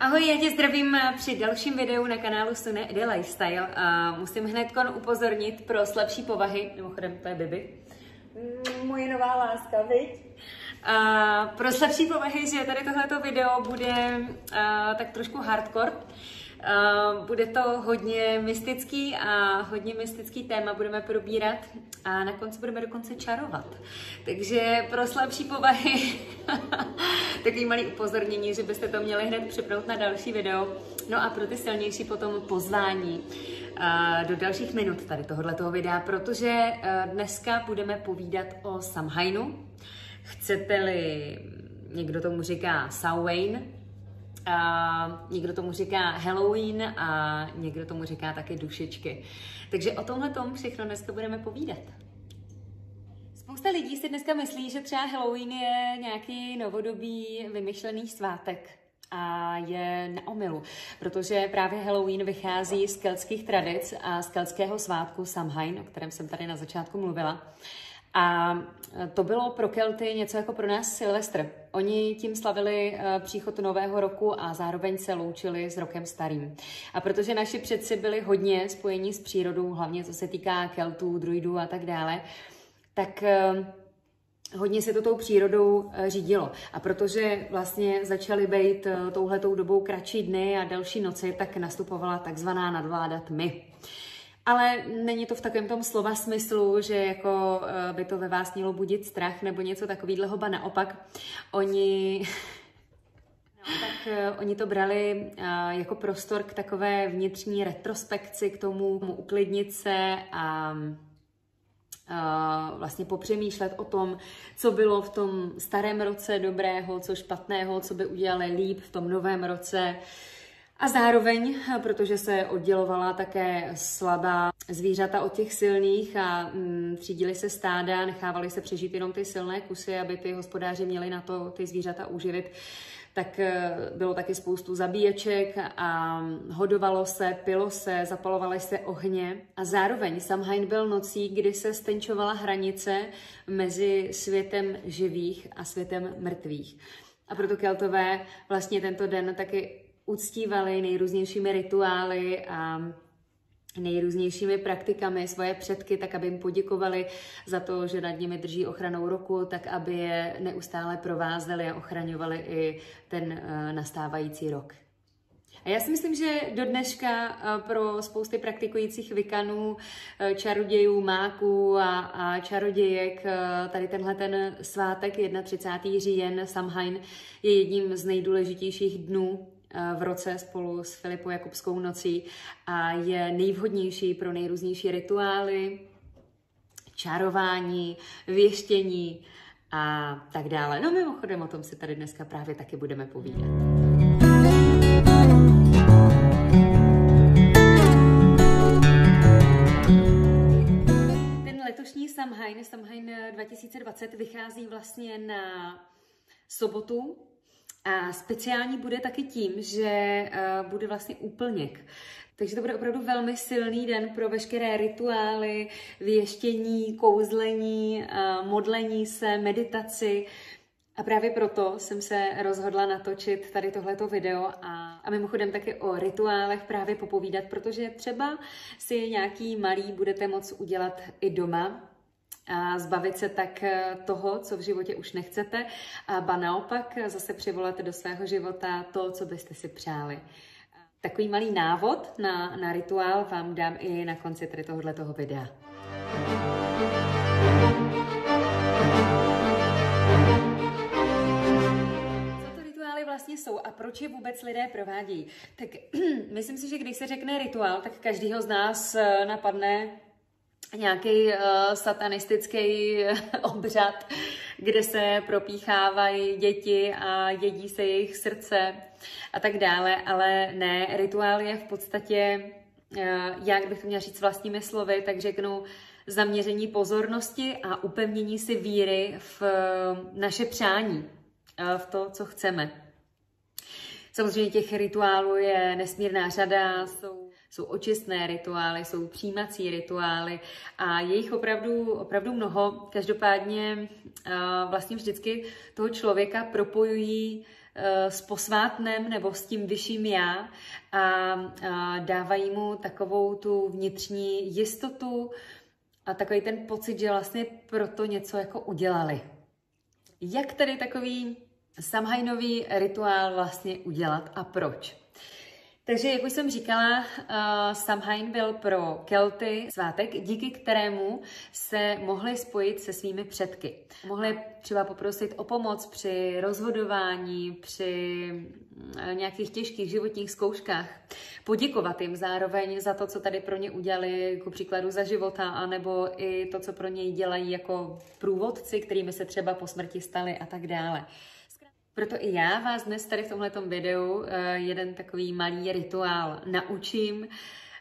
Ahoj, já tě zdravím při dalším videu na kanálu Sune Edy Lifestyle. A musím hned upozornit pro slabší povahy, mimochodem to je Bibi. Mm, moje nová láska, viď? A pro slabší povahy, že tady tohleto video bude a, tak trošku hardcore. Uh, bude to hodně mystický a hodně mystický téma budeme probírat a na konci budeme dokonce čarovat. Takže pro slabší povahy takový malý upozornění, že byste to měli hned připnout na další video. No a pro ty silnější potom pozvání uh, do dalších minut tady tohoto videa, protože uh, dneska budeme povídat o Samhainu. Chcete-li, někdo tomu říká Samhain, a někdo tomu říká Halloween a někdo tomu říká taky dušičky. Takže o tomhle tom všechno dneska budeme povídat. Spousta lidí si dneska myslí, že třeba Halloween je nějaký novodobý vymyšlený svátek a je na omilu, protože právě Halloween vychází z keltských tradic a z keltského svátku Samhain, o kterém jsem tady na začátku mluvila. A to bylo pro Kelty něco jako pro nás Silvestr. Oni tím slavili eh, příchod nového roku a zároveň se loučili s rokem starým. A protože naši předci byli hodně spojení s přírodou, hlavně co se týká Keltů, druidů a tak dále, tak eh, hodně se to tou přírodou řídilo. A protože vlastně začaly být touhletou dobou kratší dny a další noci, tak nastupovala takzvaná nadvláda tmy. Ale není to v takovém tom slova smyslu, že jako eh, by to ve vás mělo budit strach nebo něco takového, ba naopak. Oni tak uh, oni to brali uh, jako prostor k takové vnitřní retrospekci, k tomu uklidnit se a vlastně popřemýšlet o tom, co bylo v tom starém roce dobrého, co špatného, co by udělali líp v tom novém roce. A zároveň, protože se oddělovala také slabá zvířata od těch silných a mm, třídili se stáda, nechávali se přežít jenom ty silné kusy, aby ty hospodáři měli na to ty zvířata uživit, tak e, bylo taky spoustu zabíječek a hodovalo se, pilo se, zapalovaly se ohně a zároveň Samhain byl nocí, kdy se stenčovala hranice mezi světem živých a světem mrtvých. A proto Keltové vlastně tento den taky uctívali nejrůznějšími rituály a nejrůznějšími praktikami svoje předky, tak aby jim poděkovali za to, že nad nimi drží ochranou roku, tak aby je neustále provázeli a ochraňovali i ten uh, nastávající rok. A já si myslím, že do dneška uh, pro spousty praktikujících vikanů, uh, čarodějů, máků a, a čarodějek tady tenhle ten svátek 31. říjen Samhain je jedním z nejdůležitějších dnů Eh, v roce spolu s Filipou Jakubskou nocí a je nejvhodnější pro nejrůznější rituály, čarování, věštění a tak dále. No mimochodem o tom si tady dneska právě taky budeme povídat. Ten letošní Samhain, Samhain 2020, vychází vlastně na sobotu, a speciální bude taky tím, že uh, bude vlastně úplněk. Takže to bude opravdu velmi silný den pro veškeré rituály, věštění, kouzlení, uh, modlení se, meditaci. A právě proto jsem se rozhodla natočit tady tohleto video a, a mimochodem taky o rituálech právě popovídat, protože třeba si nějaký malý budete moc udělat i doma, zbavit se tak eh, toho, co v životě už nechcete, a ba naopak zase přivolat do svého života to, co byste si přáli. Takový malý návod na, na rituál vám dám i na konci tady tohoto videa. vlastně jsou a proč je vůbec lidé provádějí. Tak myslím si, že když se řekne rituál, tak každýho z nás napadne nějaký uh, satanistický obřad, kde se propíchávají děti a jedí se jejich srdce a tak dále, ale ne, rituál je v podstatě, uh, jak bych to měla říct vlastními slovy, tak řeknu zaměření pozornosti a upevnění si víry v uh, naše přání, v to, co chceme. Samozřejmě těch rituálů je nesmírná řada, jsou jsou očistné rituály, jsou přijímací rituály a je jich opravdu, opravdu mnoho. Každopádně vlastně vždycky toho člověka propojují eh, s posvátnem nebo s tím vyšším já a dávají mu takovou tu vnitřní jistotu a takový ten pocit, že vlastně proto něco jako udělali. Jak tedy takový samhajnový rituál vlastně udělat a proč? Takže, jak už jsem říkala, uh, Samhain byl pro Kelty svátek, díky kterému se mohli spojit se svými předky. Mohli třeba poprosit o pomoc při rozhodování, při uh, nějakých těžkých životních zkouškách, poděkovat jim zároveň za to, co tady pro ně udělali, jako příkladu za života, anebo i to, co pro něj dělají jako průvodci, kterými se třeba po smrti stali a tak dále. Proto i já vás dnes tady v tomto videu eh, jeden takový malý rituál naučím.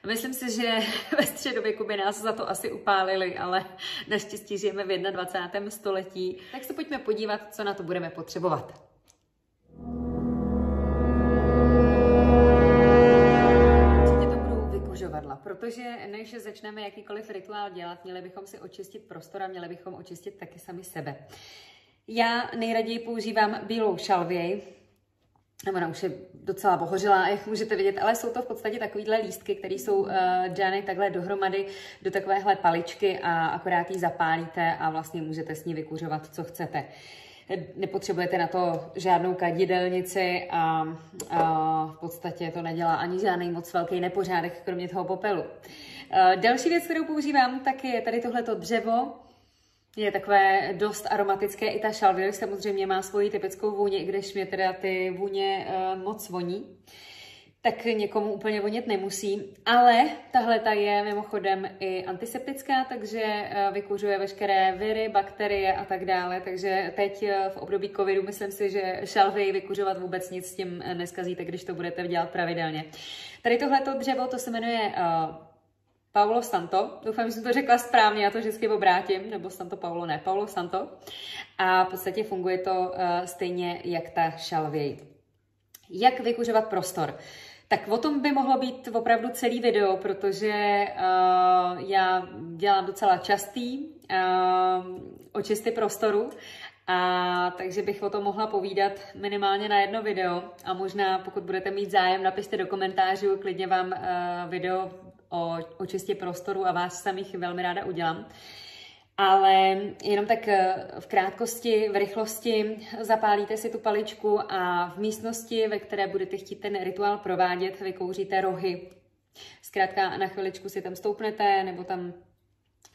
Myslím si, že ve středověku by nás za to asi upálili, ale naštěstí žijeme v 21. století. Tak se pojďme podívat, co na to budeme potřebovat. protože než začneme jakýkoliv rituál dělat, měli bychom si očistit prostor a měli bychom očistit taky sami sebe. Já nejraději používám bílou šalvěj, ona už je docela pohořilá, jak můžete vidět, ale jsou to v podstatě takovýhle lístky, které jsou uh, dány takhle dohromady do takovéhle paličky a akorát ji zapálíte a vlastně můžete s ní vykuřovat, co chcete. Nepotřebujete na to žádnou kadidelnici a, a v podstatě to nedělá ani žádný moc velký nepořádek, kromě toho popelu. Uh, další věc, kterou používám, tak je tady tohleto dřevo, je takové dost aromatické. I ta šalvěj samozřejmě má svoji typickou vůni, i když mě teda ty vůně uh, moc voní. Tak někomu úplně vonět nemusí. Ale tahle ta je mimochodem i antiseptická, takže uh, vykuřuje veškeré viry, bakterie a tak dále. Takže teď uh, v období covidu myslím si, že šalvěj vykuřovat vůbec nic s tím neskazíte, když to budete dělat pravidelně. Tady tohleto dřevo, to se jmenuje Paulo Santo, doufám, že jsem to řekla správně, já to vždycky obrátím, nebo Santo Paulo, ne, Paulo Santo. A v podstatě funguje to uh, stejně jak ta šalvěj. Jak vykuřovat prostor? Tak o tom by mohlo být opravdu celý video, protože uh, já dělám docela častý uh, očisty prostoru, a takže bych o tom mohla povídat minimálně na jedno video a možná pokud budete mít zájem, napište do komentářů, klidně vám uh, video o, o čistě prostoru a vás samých velmi ráda udělám. Ale jenom tak eh, v krátkosti, v rychlosti zapálíte si tu paličku a v místnosti, ve které budete chtít ten rituál provádět, vykouříte rohy. Zkrátka na chviličku si tam stoupnete nebo tam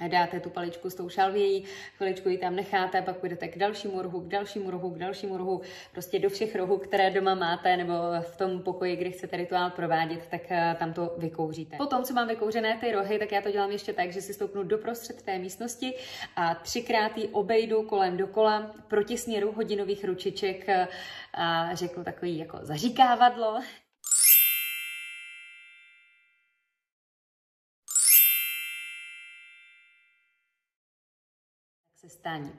dáte tu paličku s tou šalvějí, chviličku ji tam necháte, pak půjdete k dalšímu rohu, k dalšímu rohu, k dalšímu rohu, prostě do všech rohů, které doma máte, nebo v tom pokoji, kde chcete rituál provádět, tak eh, tam to vykouříte. Potom, co mám vykouřené ty rohy, tak já to dělám ještě tak, že si stoupnu doprostřed té místnosti a třikrát ji obejdu kolem dokola proti směru hodinových ručiček eh, a řeknu takový jako zaříkávadlo. Se stání.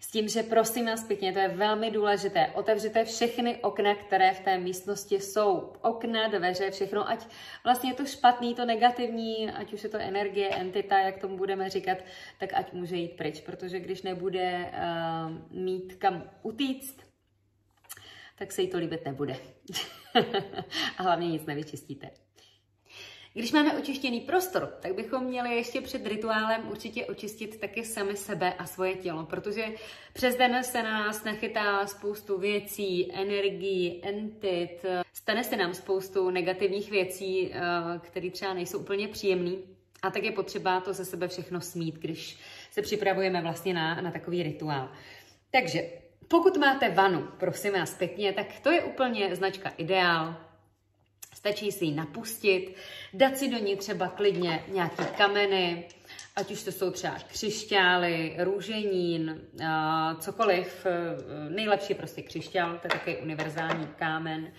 S tím, že prosím vás pěkně, to je velmi důležité, otevřete všechny okna, které v té místnosti jsou. Okna, dveře, všechno, ať vlastně je to špatný, to negativní, ať už je to energie, entita, jak tomu budeme říkat, tak ať může jít pryč, protože když nebude uh, mít kam utíct, tak se jí to líbit nebude. A hlavně nic nevyčistíte. Když máme očištěný prostor, tak bychom měli ještě před rituálem určitě očistit taky sami sebe a svoje tělo, protože přes den se na nás nachytá spoustu věcí, energií, entit, stane se nám spoustu negativních věcí, eh, které třeba nejsou úplně příjemné. A tak je potřeba to ze sebe všechno smít, když se připravujeme vlastně na, na takový rituál. Takže pokud máte vanu, prosím vás pěkně, tak to je úplně značka ideál. Stačí si ji napustit, dát si do ní třeba klidně nějaký kameny, ať už to jsou třeba křišťály, růženín, cokoliv. E, nejlepší prostě křišťál, to je takový univerzální kámen.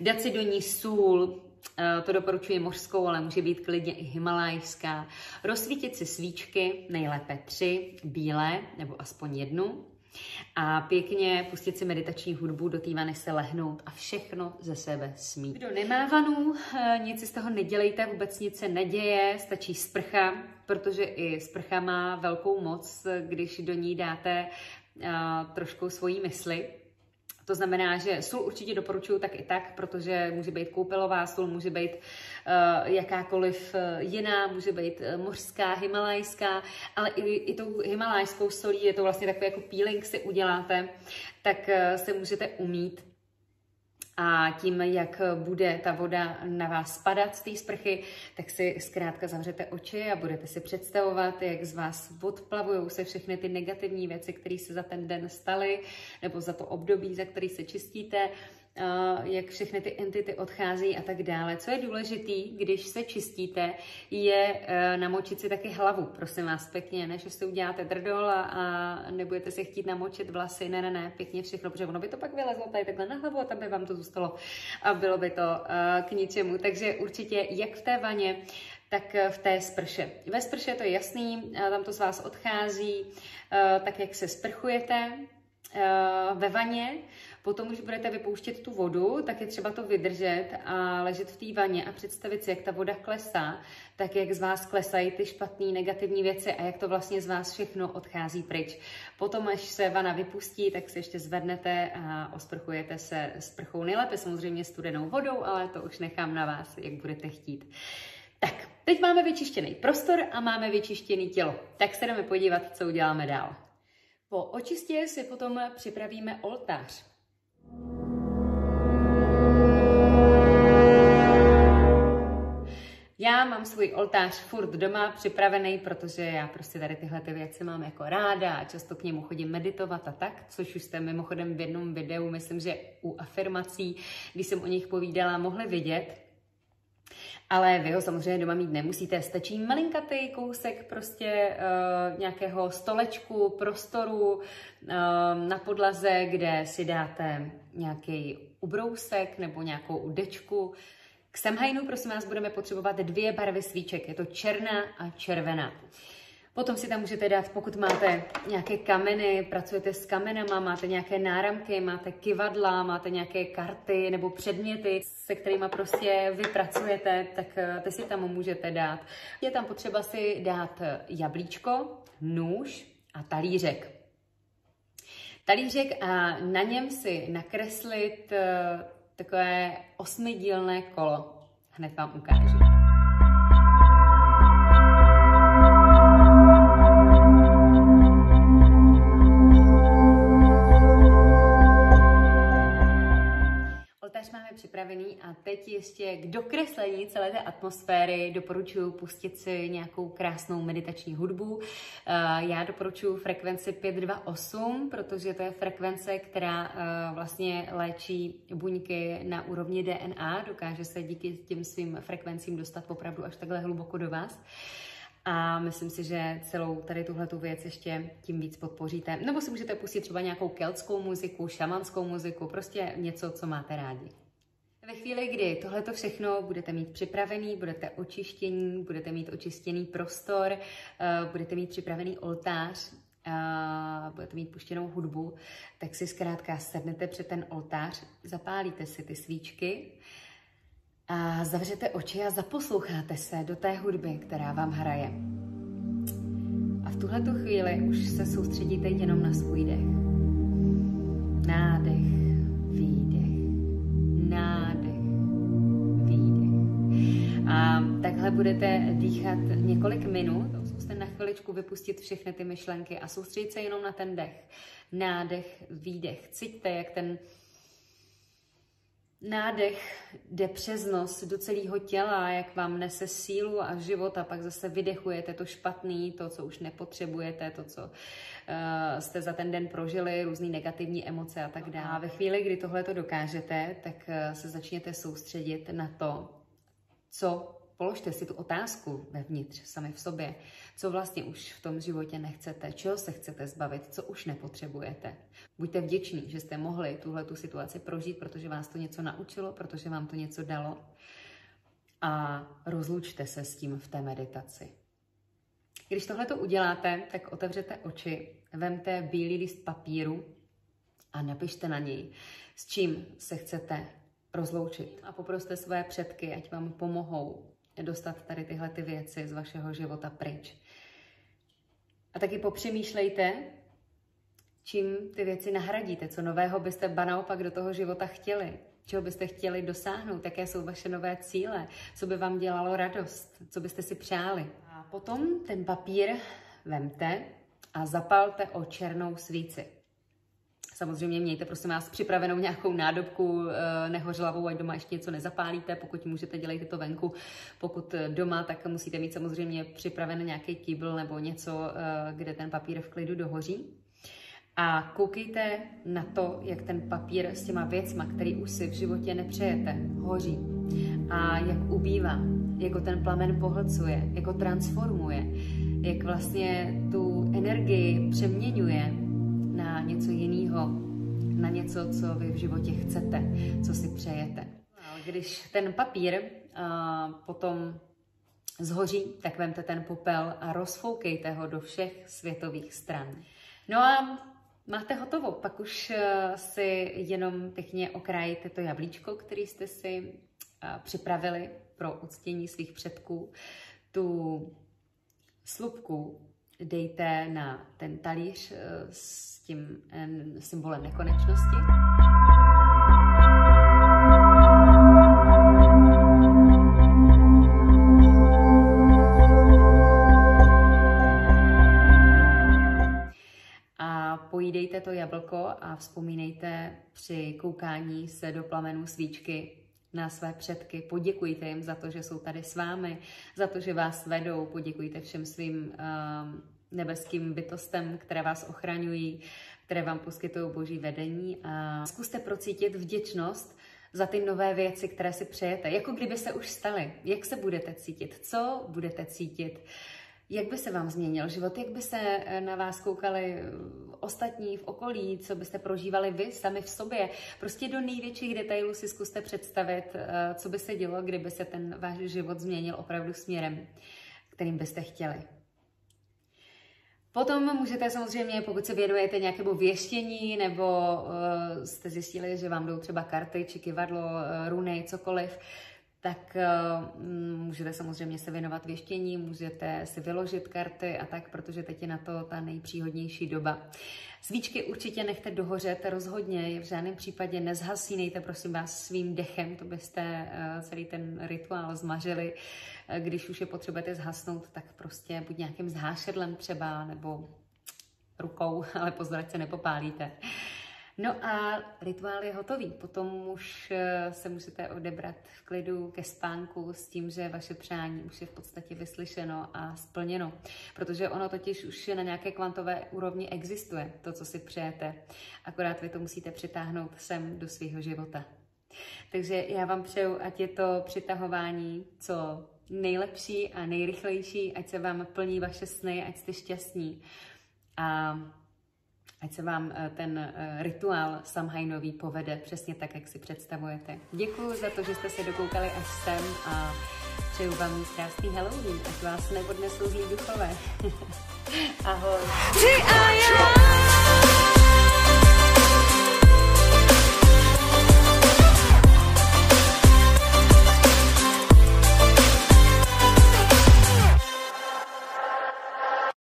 Dát si do ní sůl, e, to doporučuji mořskou, ale může být klidně i himalajská. Rozsvítit si svíčky, nejlépe tři, bílé, nebo aspoň jednu a pěkně pustit si meditační hudbu, do té vany se lehnout a všechno ze sebe smít. Kdo nemá vanu, eh, nic si z toho nedělejte, vůbec nic se neděje, stačí sprcha, protože i sprcha má velkou moc, když do ní dáte uh, trošku svojí mysli. To znamená, že sůl určitě doporučuju tak i tak, protože může být koupelová sůl, může být uh, jakákoliv uh, jiná, může být uh, mořská, himalajská, ale i, i tou himalajskou solí je to vlastně takový jako peeling si uděláte, tak se můžete umít a tím, jak bude ta voda na vás spadat z té sprchy, tak si zkrátka zavřete oči a budete si představovat, jak z vás odplavují se všechny ty negativní věci, které se za ten den staly, nebo za to období, za který se čistíte jak všechny ty entity odchází a tak dále. Co je důležitý, když se čistíte, je e, namočit si taky hlavu, prosím vás, pěkně, než si uděláte drdol a, a nebudete si chtít namočit vlasy, ne, ne, ne, pěkně všechno, protože ono by to pak vylezlo tady takhle na hlavu a tam by vám to zůstalo a bylo by to uh, k ničemu. Takže určitě jak v té vaně, tak v té sprše. Ve sprše to je jasný, tam to z vás odchází, tak jak se sprchujete, ve vaně, Potom, když budete vypouštět tu vodu, tak je třeba to vydržet a ležet v té vaně a představit si, jak ta voda klesá, tak jak z vás klesají ty špatné negativní věci a jak to vlastně z vás všechno odchází pryč. Potom, až se vana vypustí, tak se ještě zvednete a osprchujete se sprchou. Nejlépe samozřejmě studenou vodou, ale to už nechám na vás, jak budete chtít. Tak, teď máme vyčištěný prostor a máme vyčištěný tělo. Tak se jdeme podívat, co uděláme dál. Po očistě si potom připravíme oltář. Já mám svůj oltář furt doma připravený, protože já prostě tady tyhle ty věci mám jako ráda a často k němu chodím meditovat a tak, což už jste mimochodem v jednom videu, myslím, že u afirmací, když jsem o nich povídala, mohli vidět. Ale vy ho samozřejmě doma mít nemusíte, stačí malinkatý kousek prostě uh, nějakého stolečku, prostoru uh, na podlaze, kde si dáte nějaký ubrousek nebo nějakou dečku, k samhajnu, prosím vás, budeme potřebovat dvě barvy svíček. Je to černá a červená. Potom si tam můžete dát, pokud máte nějaké kameny, pracujete s kamenama, máte nějaké náramky, máte kivadla, máte nějaké karty nebo předměty, se kterými prostě vy pracujete, tak eh, ty si tam můžete dát. Je tam potřeba si dát jablíčko, nůž a talířek. Talířek a na něm si nakreslit eh, takové osmidílné kolo. Hned vám ukážu. Připravený a teď ještě k dokreslení celé té atmosféry doporučuji pustit si nějakou krásnou meditační hudbu. Eh, já doporučuji frekvenci 528, protože to je frekvence, která eh, vlastně léčí buňky na úrovni DNA, dokáže se díky těm svým frekvencím dostat opravdu až takhle hluboko do vás. A myslím si, že celou tady tuhle tu věc ještě tím víc podpoříte. Nebo si můžete pustit třeba nějakou keltskou muziku, šamanskou muziku, prostě něco, co máte rádi. Ve chvíli, kdy tohleto všechno budete mít připravený, budete očištění, budete mít očištěný prostor, uh, budete mít připravený oltář, uh, budete mít puštěnou hudbu, tak si zkrátka sednete před ten oltář, zapálíte si ty svíčky a zavřete oči a zaposloucháte se do té hudby, která vám hraje. A v tuhleto chvíli už se soustředíte jenom na svůj dech. Nádech, takhle budete dýchat několik minut, zkuste na chviličku vypustit všechny ty myšlenky a soustředit se jenom na ten dech. Nádech, výdech. Cítíte, jak ten nádech jde přes nos do celého těla, jak vám nese sílu a život a pak zase vydechujete to špatný, to, co už nepotřebujete, to, co uh, jste za ten den prožili, různé negativní emoce a tak dále. A ve chvíli, kdy tohle to dokážete, tak uh, se začněte soustředit na to, co položte si tu otázku vevnitř, sami v sobě, co vlastně už v tom životě nechcete, čeho se chcete zbavit, co už nepotřebujete. Buďte vděční, že jste mohli tuhle tu situaci prožít, protože vás to něco naučilo, protože vám to něco dalo. A rozlučte se s tím v té meditaci. Když tohle to uděláte, tak otevřete oči, vemte bílý list papíru a napište na něj, s čím se chcete rozloučit. A poproste své předky, ať vám pomohou dostat tady tyhle ty věci z vašeho života pryč. A taky popřemýšlejte, čím ty věci nahradíte, co nového byste ba naopak do toho života chtěli, čeho byste chtěli dosáhnout, jaké jsou vaše nové cíle, co by vám dělalo radost, co byste si přáli. A potom ten papír vemte a zapalte o černou svíci. Samozřejmě mějte prosím vás připravenou nějakou nádobku eh, nehořlavou, ať doma ještě něco nezapálíte, pokud můžete, dělejte to venku. Pokud doma, tak musíte mít samozřejmě připraven nějaký kýbl nebo něco, eh, kde ten papír v klidu dohoří. A koukejte na to, jak ten papír s těma věcma, který už si v životě nepřejete, hoří. A jak ubývá, jako ten plamen pohlcuje, jako transformuje, jak vlastně tu energii přeměňuje na něco jiného, na něco, co vy v životě chcete, co si přejete. Když ten papír uh, potom zhoří, tak vemte ten popel a rozfoukejte ho do všech světových stran. No a máte hotovo, pak už si jenom pěkně okrájíte to jablíčko, který jste si připravili pro uctění svých předků. Tu slupku dejte na ten talíř eh, s tím eh, symbolem nekonečnosti. A pojídejte to jablko a vzpomínejte při koukání se do plamenů svíčky na své předky. Poděkujte jim za to, že jsou tady s vámi, za to, že vás vedou. Poděkujte všem svým uh, nebeským bytostem, které vás ochraňují, které vám poskytují boží vedení a zkuste procítit vděčnost za ty nové věci, které si přejete. Jako kdyby se už staly. Jak se budete cítit? Co budete cítit? Jak by se vám změnil život? Jak by se eh, na vás koukali ostatní v okolí? Co byste prožívali vy sami v sobě? Prostě do největších detailů si zkuste představit, eh, co by se dělo, kdyby se ten váš život změnil opravdu směrem, kterým byste chtěli. Potom můžete samozřejmě, pokud se věnujete nějakému věštění nebo uh, jste zjistili, že vám jdou třeba karty či kivadlo, uh, runy, cokoliv, tak uh, můžete samozřejmě se věnovat věštění, můžete si vyložit karty a tak, protože teď je na to ta nejpříhodnější doba. Svíčky určitě nechte dohořet, rozhodně v žádném případě nezhasínejte, prosím vás, svým dechem, to byste uh, celý ten rituál zmařili. Uh, když už je potřebujete zhasnout, tak prostě buď nějakým zhášedlem třeba, nebo rukou, ale pozor, se nepopálíte. No a rituál je hotový. Potom už eh, se můžete odebrat v klidu ke spánku s tím, že vaše přání už je v podstatě vyslyšeno a splněno. Protože ono totiž už na nějaké kvantové úrovni existuje, to, co si přejete. Akorát vy to musíte přitáhnout sem do svého života. Takže já vám přeju, ať je to přitahování co nejlepší a nejrychlejší, ať se vám plní vaše sny, ať jste šťastní. A ať se vám eh, ten eh, rituál samhajnový povede přesně tak, jak si představujete. Děkuji za to, že jste se dokoukali až sem a přeju vám krásný Halloween, ať vás neodnesou zlí duchové. Ahoj. A já.